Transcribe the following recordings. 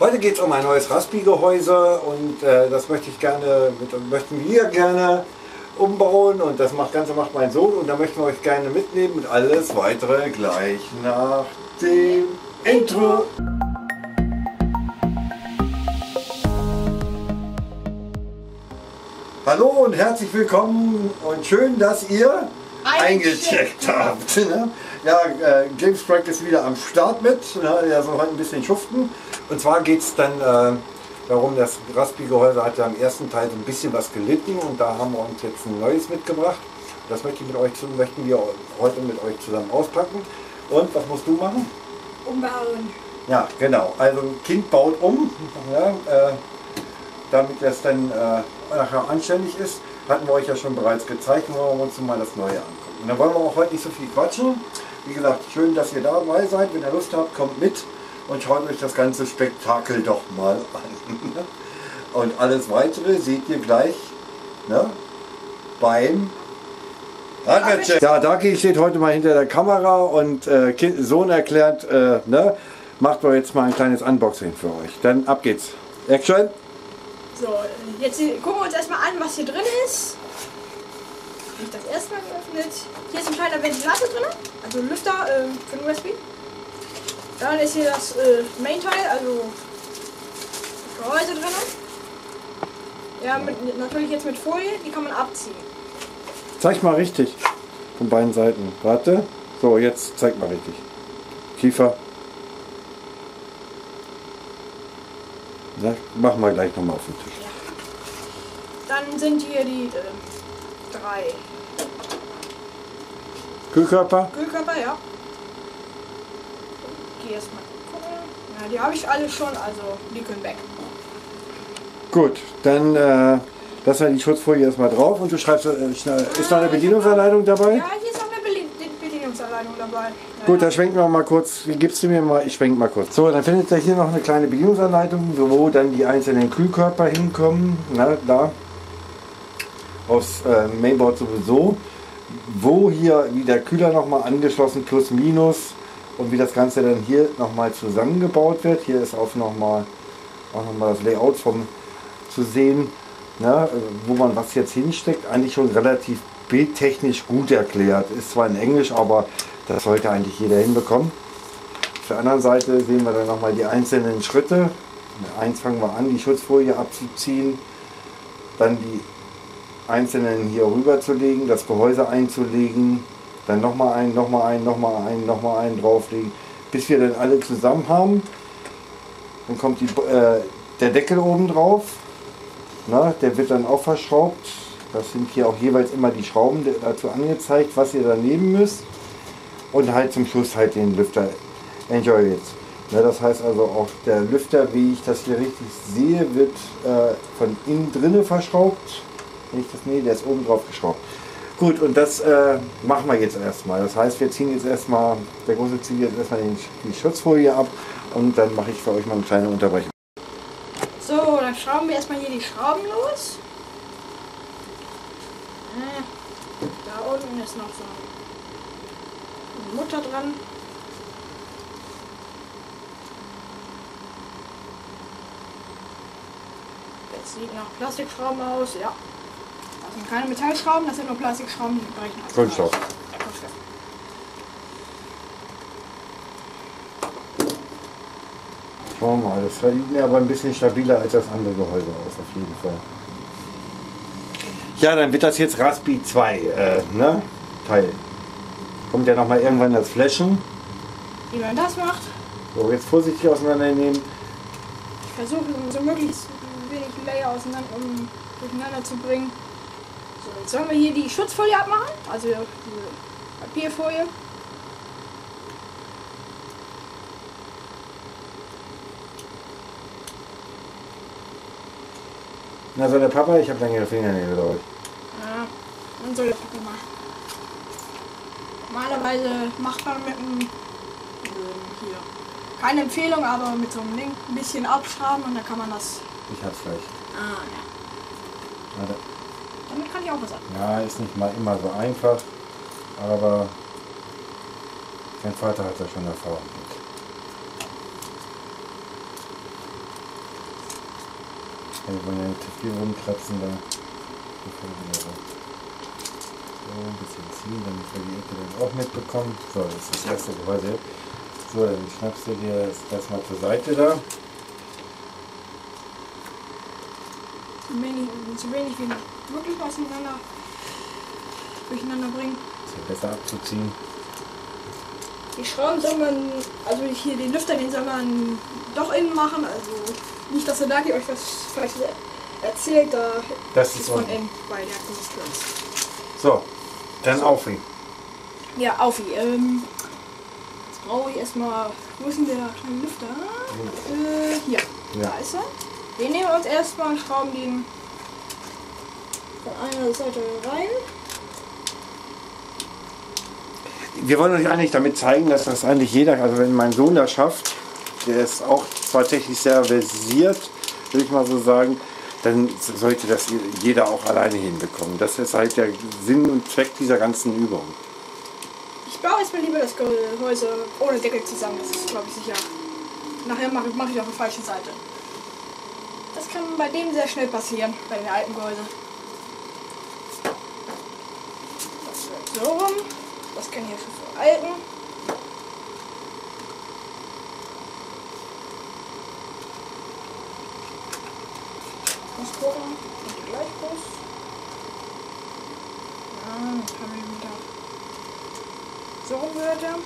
Heute geht es um ein neues Raspi-Gehäuse und äh, das möchte ich gerne, mit, möchten wir gerne umbauen und das macht, Ganze macht mein Sohn und da möchten wir euch gerne mitnehmen und alles weitere gleich nach dem Intro. Hallo und herzlich willkommen und schön, dass ihr eingecheckt habt. Ne? Ja, äh, James Frank ist wieder am Start mit. Ne? Er soll heute ein bisschen schuften. Und zwar geht es dann äh, darum, das Raspi-Gehäuse hat ja im ersten Teil so ein bisschen was gelitten und da haben wir uns jetzt ein neues mitgebracht. Das möchte ich mit euch, möchten wir heute mit euch zusammen auspacken. Und was musst du machen? Umbauen. Ja, genau. Also ein Kind baut um, ja, äh, damit das dann äh, nachher anständig ist. Hatten wir euch ja schon bereits gezeigt, wollen wir uns mal das Neue angucken. Und dann wollen wir auch heute nicht so viel quatschen. Wie gesagt, schön, dass ihr dabei seid. Wenn ihr Lust habt, kommt mit und schaut euch das ganze Spektakel doch mal an. Und alles weitere seht ihr gleich ne, beim Hardware-Check. Ja, Daki steht heute mal hinter der Kamera und äh, kind, Sohn erklärt, äh, ne, macht doch jetzt mal ein kleines Unboxing für euch. Dann ab geht's. Action! So, jetzt gucken wir uns erstmal an, was hier drin ist. Ich das erstmal geöffnet. Hier ist ein kleiner Ventilator drin, also Lüfter äh, für den USB. Dann ist hier das äh, Main-Teil, also Gehäuse drin. Ja, mit, natürlich jetzt mit Folie, die kann man abziehen. Zeig mal richtig. Von beiden Seiten. Warte. So, jetzt zeig mal richtig. Kiefer. Ja, machen wir gleich nochmal auf den Tisch. Dann sind hier die äh, drei Kühlkörper. Kühlkörper, ja. Geh erstmal gucken. Ja, die habe ich alle schon, also die können weg. Gut, dann äh, lassen wir die Schutzfolie erstmal drauf und du schreibst, äh, ist noch eine Bedienungsanleitung dabei? Ja, hier ist auch eine die Bedienungsanleitung dabei. Gut, dann schwenken wir mal kurz. Wie gibst du mir mal? Ich schwenke mal kurz. So, dann findet ihr hier noch eine kleine Bedienungsanleitung, wo dann die einzelnen Kühlkörper hinkommen. Na, da. Aufs äh, Mainboard sowieso. Wo hier wie der Kühler nochmal angeschlossen, plus minus. Und wie das Ganze dann hier nochmal zusammengebaut wird. Hier ist auch nochmal auch noch das Layout vom zu sehen, ne, wo man was jetzt hinsteckt. Eigentlich schon relativ bildtechnisch gut erklärt. Ist zwar in Englisch, aber das sollte eigentlich jeder hinbekommen. Auf der anderen Seite sehen wir dann nochmal die einzelnen Schritte. Eins fangen wir an, die Schutzfolie abzuziehen, dann die einzelnen hier rüber zu legen, das Gehäuse einzulegen, dann nochmal einen, nochmal einen, nochmal einen, nochmal einen drauflegen, bis wir dann alle zusammen haben. Dann kommt die, äh, der Deckel oben drauf, Na, der wird dann auch verschraubt. Das sind hier auch jeweils immer die Schrauben dazu angezeigt, was ihr daneben müsst. Und halt zum Schluss halt den Lüfter. Enjoy it. Na, das heißt also auch der Lüfter, wie ich das hier richtig sehe, wird äh, von innen drinne verschraubt. Wenn ich das, nee, der ist oben drauf geschraubt. Gut, und das äh, machen wir jetzt erstmal. Das heißt, wir ziehen jetzt erstmal, der Große zieht jetzt erstmal den, die Schutzfolie ab und dann mache ich für euch mal eine kleine Unterbrechung. So, dann schrauben wir erstmal hier die Schrauben los. Äh, Da unten ist noch so eine Mutter dran. Das sieht nach Plastikschrauben aus, ja. Sind keine Metallschrauben, das sind nur Plastikschrauben, die brechen also Kunststoff. Schauen wir mal, das sieht mir aber ein bisschen stabiler als das andere Gehäuse aus, auf jeden Fall. Ja, dann wird das jetzt Raspi 2 äh, ne? Teil. Kommt ja nochmal irgendwann das Flashen. Wie man das macht, So, jetzt vorsichtig auseinandernehmen. ich versuche so möglichst wenig Layer auseinander, um durcheinander zu bringen. So, jetzt sollen wir hier die Schutzfolie abmachen, also diese Papierfolie. Na, so der Papa, ich habe längere Fingernägel, glaube ich. Ja, man soll das Papa machen. Normalerweise macht man mit einem ähm, hier keine Empfehlung, aber mit so einem Link ein bisschen abschrauben und dann kann man das. Ich hab's gleich. Ah, ja. Warte. Kann ich auch was sagen. Ja, ist nicht mal immer so einfach, aber mein Vater hat da schon Erfahrung mit. Wir wollen ja nicht zu viel rumkratzen da. Hier. So, ein bisschen ziehen, damit wir die Ecke dann auch mitbekommen. So, das ist das erste Gehäuse. So, dann schnappst du dir das mal zur Seite da. Zu wenig, zu wenig wie wirklich was miteinander durcheinander bringen. Ist ja besser abzuziehen. Die Schrauben soll man, also hier den Lüfter, den soll man doch innen machen. Also nicht, dass der Dagi euch was falsch erzählt, da Das ist von innen bei der Konstruktion. So, dann auf ihn. Ja, auf ähm, Jetzt brauche ich erstmal. Wo ist denn der kleine Lüfter? Äh, hier. Ja. Da ist er. Den nehmen wir uns erstmal und schrauben den von einer Seite rein. Wir wollen euch eigentlich damit zeigen, dass das eigentlich jeder, also wenn mein Sohn das schafft, der ist auch zwar technisch sehr versiert, will ich mal so sagen, dann sollte das jeder auch alleine hinbekommen. Das ist halt der Sinn und Zweck dieser ganzen Übung. Ich baue erstmal lieber das Gehäuse ohne Deckel zusammen. Das ist, glaube ich, sicher. Nachher mache mach ich auf der falschen Seite. Das kann bei dem sehr schnell passieren, bei den alten Gehäuse. Das wird so rum. Das kann hier schon veralten. Muss gucken, ob die gleich groß. Ja, kann man wieder so rum gehört er.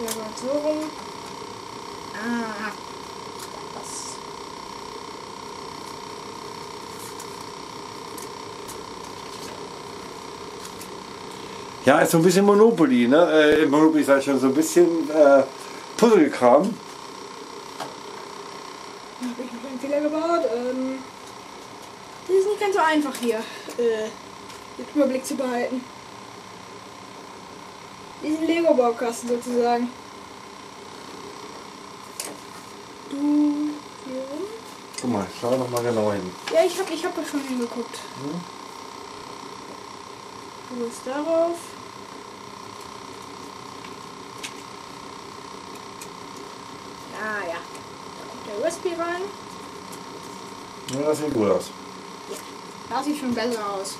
Der war so rum. Ah, Ja, ist so ein bisschen Monopoly, ne? Äh, Monopoly ist halt schon so ein bisschen äh, Puzzlekram. Da habe ich noch einen Fehler gebaut. Ähm, das ist nicht ganz so einfach hier, äh, den Überblick zu behalten. Diesen Lego-Baukasten sozusagen. Du hier rum? Guck mal, schau noch mal genau hin. Ja, ich habe ich hab da schon hingeguckt. Hm? Du bist darauf. Ah ja. Da kommt der USB rein. Ja, das sieht gut aus. Das sieht schon besser aus.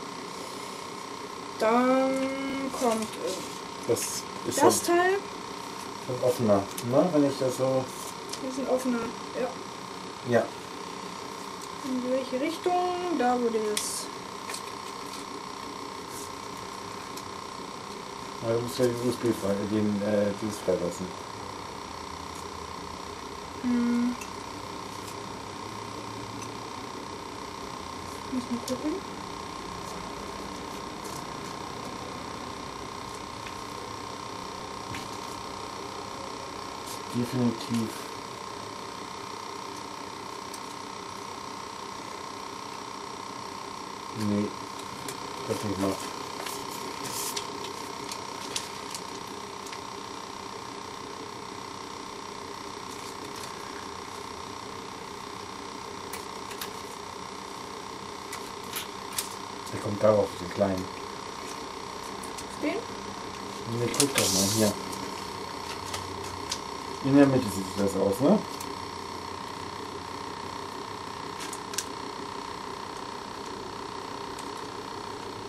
Dann kommt äh, Das ist das so Teil. ein offener, ne? Wenn ich das so. Hier ist ein offener. Ja. Ja. In welche Richtung? Da wo dieses. Ja, du musst ja den USB frei, den äh, Dings freilassen. Hm. Muss mal gucken. Definitiv. Nee, das nicht mal. Darauf, den kleinen. Den? Nee, guck doch mal hier. In der Mitte sieht das aus, ne?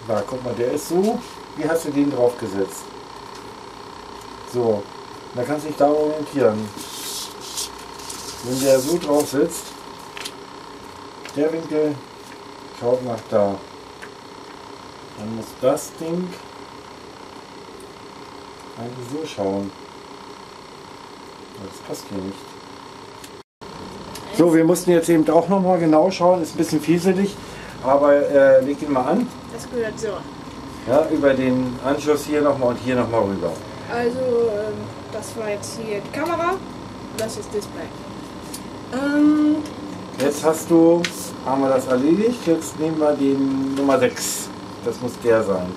Da, guck mal, der ist so. Wie hast du den draufgesetzt? So. Da kannst du dich da orientieren. Wenn der so drauf sitzt, der Winkel schaut nach da. Dann muss das Ding eigentlich so schauen. Das passt hier nicht. So, wir mussten jetzt eben auch nochmal genau schauen. Ist ein bisschen fieselig, aber äh, leg ihn mal an. Das gehört so. Ja, über den Anschluss hier nochmal und hier nochmal rüber. Also, ähm, das war jetzt hier die Kamera. Das ist Display. Ähm, Jetzt hast du, haben wir das erledigt. Jetzt nehmen wir den Nummer 6. Das muss der sein.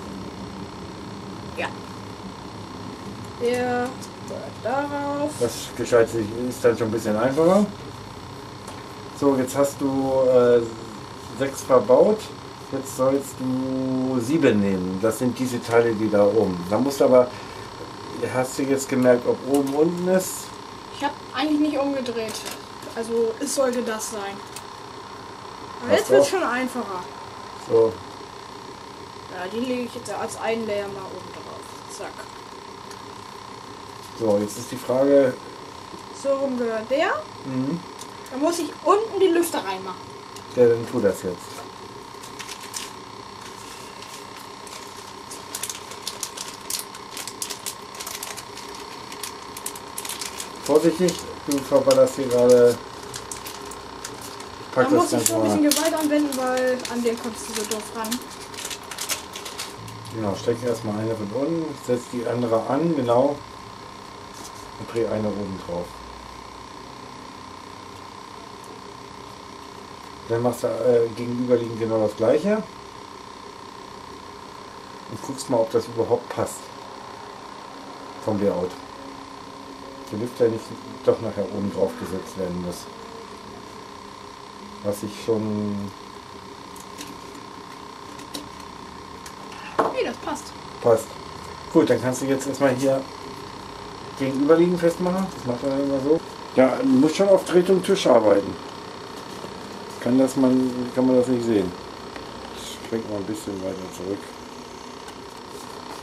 der gehört darauf. Das gescheit ist dann schon ein bisschen einfacher. So, jetzt hast du äh, 6 verbaut. Jetzt sollst du 7 nehmen. Das sind diese Teile, die da oben. Da musst du aber, hast du jetzt gemerkt, ob oben unten ist? Ich habe eigentlich nicht umgedreht. Also, es sollte das sein. Aber jetzt wird es schon einfacher. So, Ja, die lege ich jetzt als einen Layer mal oben drauf. Zack. so, jetzt ist die Frage. So rum gehört der. Mhm. Da muss ich unten die Lüfter reinmachen. Der dann tut das jetzt. Vorsichtig, du verballerst hier gerade. Ich Da Pack muss ich schon ein bisschen Gewalt anwenden, weil an den kommst du so doof ran. Genau, steck erstmal eine von unten, setz die andere an, genau. Und dreh eine oben drauf. Dann machst du äh, gegenüberliegend genau das gleiche. Und guckst mal, ob das überhaupt passt. Vom Layout. Der Lüfter nicht doch nachher oben drauf gesetzt werden muss. Was ich schon Nee, das passt. Passt. Gut, dann kannst du jetzt erstmal hier gegenüberliegend festmachen. Das macht er dann immer so. Ja, du musst schon auf Drehung Tisch arbeiten. Kann, das man, kann man das nicht sehen. Ich spring mal ein bisschen weiter zurück.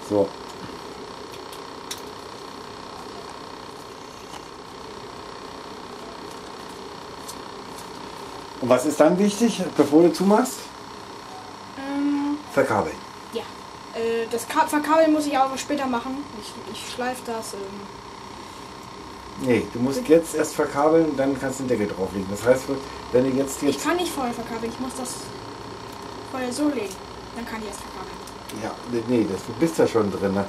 So. Und was ist dann wichtig, bevor du zumachst? Ähm, Verkabeln. Äh, das Ka Verkabeln muss ich auch später machen. Ich, ich schleife das. Ähm, Nee, du musst jetzt erst verkabeln, dann kannst du den Deckel drauflegen. Das heißt, wenn du jetzt ich jetzt. kann nicht vorher verkabeln. Ich muss das vorher so legen. Dann kann ich erst verkabeln. Ja, nee, das, du bist ja schon drin. Ne?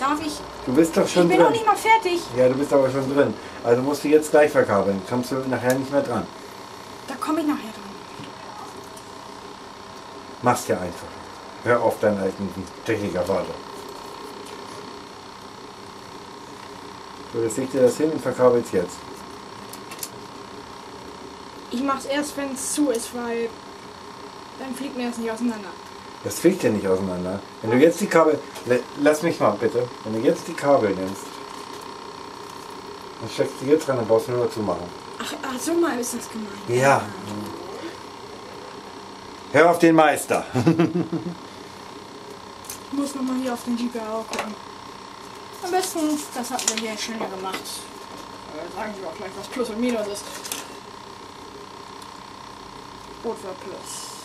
Darf ich? Du bist doch Ich schon bin drin. noch nicht mal fertig. Ja, du bist aber schon drin. Also musst du jetzt gleich verkabeln. Kommst du nachher nicht mehr dran. Da komme ich nachher dran. Mach's ja einfach. Hör auf deinen alten Techniker-Vater. So, jetzt leg dir das hin und verkabelst jetzt. Ich mache es erst, wenn es zu ist, weil dann fliegt mir das nicht auseinander. Das fliegt ja nicht auseinander. Wenn du jetzt die Kabel. Lass mich mal bitte. Wenn du jetzt die Kabel nimmst und steckst die jetzt rein, dann brauchst du nur noch zumachen. Ach, ach so mal ist das gemeint. Ja. Hör auf den Meister. Muss nochmal hier auf den GPR gucken. Am besten, das hatten wir hier schneller gemacht. Äh, sagen wir auch gleich, was Plus und Minus ist. Rot war Plus.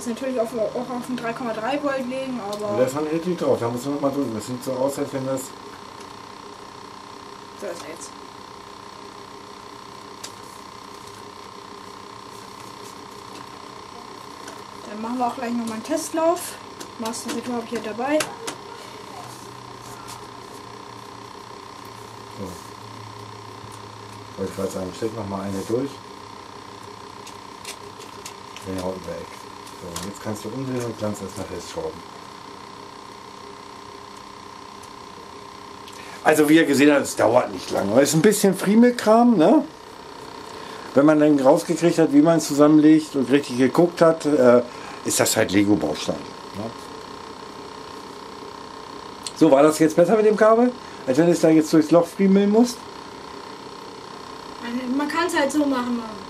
Kannst natürlich auch, auch auf einen 3,3 Volt legen, aber da ist ein Hitler drauf. Da du noch mal drücken. Das sieht so aus, als wenn das. so ist jetzt. Dann machen wir auch gleich nochmal einen Testlauf. Master-Tattoo habe ich hier dabei. So. Wollte ich gerade sagen, steck noch mal eine durch. Den haut weg. So, jetzt kannst du umdrehen und kannst das nach festschrauben. Also wie ihr gesehen habt, es dauert nicht lange. Es ist ein bisschen Friemelkram, ne? Wenn man dann rausgekriegt hat, wie man es zusammenlegt und richtig geguckt hat, äh, ist das halt Lego-Baustein. Ne? So, war das jetzt besser mit dem Kabel? Als wenn es da jetzt durchs Loch friemeln muss? Also, Man kann es halt so machen, wie man möchte. Es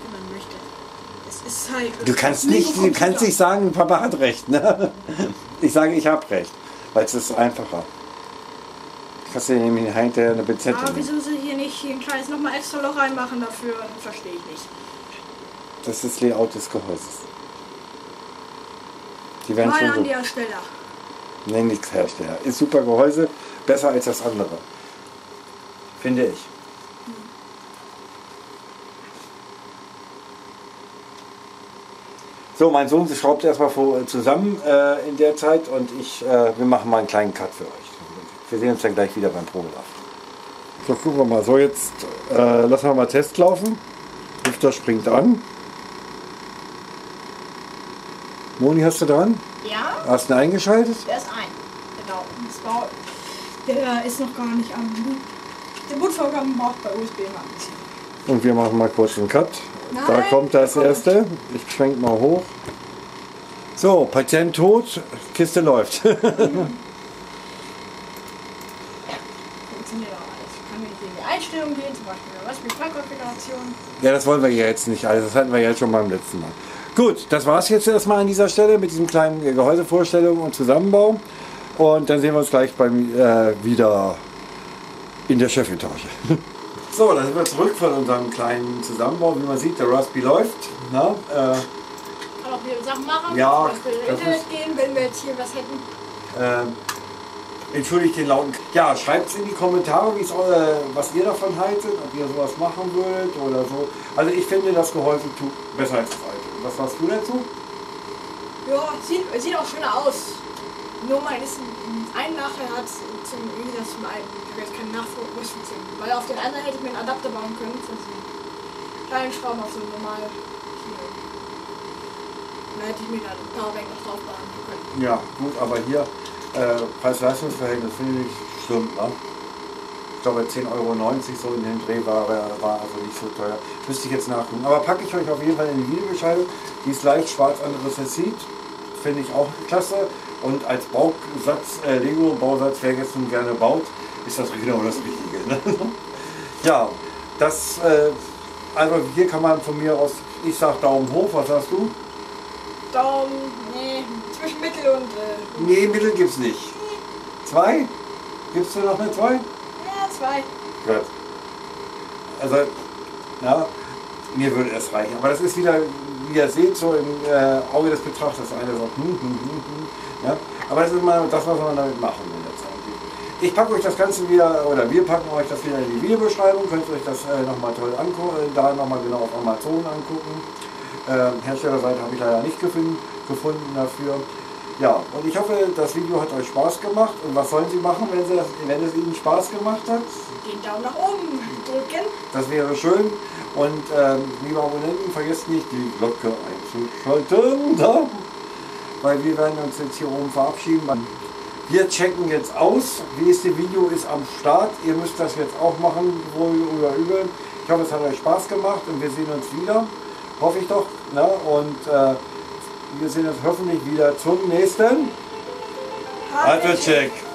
ist halt. Du kannst nicht, du kannst nicht sagen, Papa hat recht. Ne? Ich sage, ich habe recht, weil es ist einfacher. Kannst du nämlich hinterher eine Bezette Aber nehmen. wieso sie hier nicht ein kleines nochmal extra Loch reinmachen dafür, verstehe ich nicht. Das ist das Layout des Gehäuses. Die werden Mal schon an so. der Stelle. Nenn nichts Hersteller. Ist super Gehäuse, besser als das andere. Finde ich. So, mein Sohn schraubt erstmal vor- zusammen äh, in der Zeit und ich, äh, wir machen mal einen kleinen Cut für euch. Wir sehen uns dann gleich wieder beim Probelauf. So, gucken wir mal. So, jetzt äh, lassen wir mal Test laufen. Lüfter springt an. Moni, hast du dran? Ja, Hast du ihn eingeschaltet? der ist ein. Genau. Das war, der ist noch gar nicht am Boot. Der Bootvorgang braucht bei USB ein bisschen. Und wir machen mal kurz einen Cut. Da Nein, kommt das da kommt- erste. Ich schwenk mal hoch. So, Patient tot, Kiste läuft. Funktioniert auch alles. Ich kann nicht in die Einstellung gehen, zum Beispiel eine Raspberry-Pi-Konfiguration. ja, das wollen wir jetzt nicht alles. Das hatten wir jetzt schon beim letzten Mal. Gut, das war es jetzt erstmal an dieser Stelle mit diesem kleinen Gehäusevorstellung und Zusammenbau. Und dann sehen wir uns gleich beim äh, wieder in der Chefetage. So, dann sind wir zurück von unserem kleinen Zusammenbau. Wie man sieht, der Raspberry läuft. Na, äh, Kann auch wieder Sachen machen. Ja, Zum Beispiel das Internet gehen, wenn wir jetzt hier was hätten. Ähm, entschuldigt den lauten. Ja, schreibt es in die Kommentare, wie's, eu- was ihr davon haltet, ob ihr sowas machen würdet oder so. Also ich finde, das Gehäuse tut besser als das alte. Was sagst du dazu? Ja, sieht, sieht auch schöner aus. Nur mein ist ein, ein Nachteil hat zum wie das zum. Ich habe jetzt keine Nachrüstfunktion. Weil auf den anderen hätte ich mir einen Adapter bauen können von diesen kleinen Schrauben auf so normal hier. Dann hätte ich mir dann ein Powerbank noch drauf bauen können. Ja, gut, aber hier äh, Preis-Leistungs-Verhältnis finde ich stimmt, ne? Ich glaube 10,90 Euro so in dem Dreh war, war also nicht so teuer. Müsste ich jetzt nachgucken. Aber packe ich euch auf jeden Fall in die Videobeschreibung. Die ist leicht schwarz anrezessiv. Finde ich auch klasse. Und als Bausatz, äh, Lego-Bausatz, wer jetzt nun gerne baut, ist das genau das Wichtige. Ne? ja, das, äh, also hier kann man von mir aus, ich sag Daumen hoch, was sagst du? Daumen, nee, zwischen Mittel und. Äh, Nee, Mittel gibt's nicht. Zwei? Gibst du noch eine zwei? ja, zwei. Gut. Also, ja, mir würde es reichen. Aber das ist wieder, wie ihr seht, so im äh, Auge des Betrachters. Einer sagt, hm, hm, hm, hm. Ja? Aber das ist mal das, was man damit machen will. letztendlich. Ich packe euch das Ganze wieder, oder wir packen euch das wieder in die Videobeschreibung. Könnt ihr euch das äh, nochmal toll angucken, da nochmal genau auf Amazon angucken. Ähm, Herstellerseite habe ich leider nicht gefunden, gefunden dafür. Ja, und ich hoffe, das Video hat euch Spaß gemacht. Und was sollen Sie machen, wenn, Sie das, wenn es Ihnen Spaß gemacht hat? Den Daumen nach oben drücken. Das wäre schön. Und ähm, liebe Abonnenten, vergesst nicht, die Glocke einzuschalten. Da. Weil wir werden uns jetzt hier oben verabschieden. Wir checken jetzt aus. Nächste Video ist am Start. Ihr müsst das jetzt auch machen, wohl oder übel. Ich hoffe, es hat euch Spaß gemacht und wir sehen uns wieder. Hoffe ich doch. Ne? Und äh, wir sehen uns hoffentlich wieder zum nächsten Hardware-Check. Check.